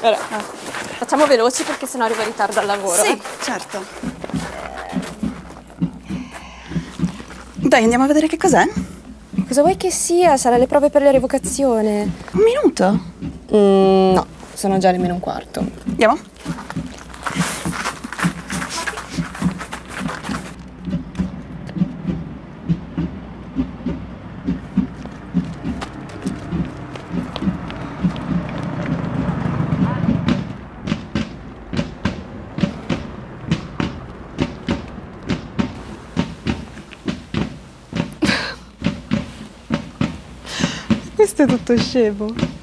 Allora, facciamo veloci perché sennò arrivo in ritardo al lavoro. Sì, eh. certo. Dai, andiamo a vedere che cos'è? Cosa vuoi che sia? Sarà le prove per la revocazione. Un minuto. Mm, no, sono già le meno un quarto. Andiamo? Questo è tutto scemo.